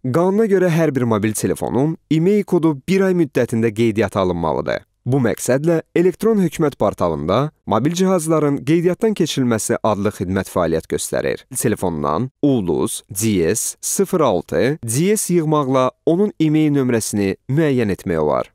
Qanuna görə hər bir mobil telefonun e-mail kodu bir ay müddətində qeydiyyata alınmalıdır. Bu məqsədlə elektron hökumət portalında mobil cihazların qeydiyyatdan keçirilməsi adlı xidmət fəaliyyət göstərir. Telefondan ulduz DS 06 DS yığmaqla onun e-mail nömrəsini müəyyən etmək olar.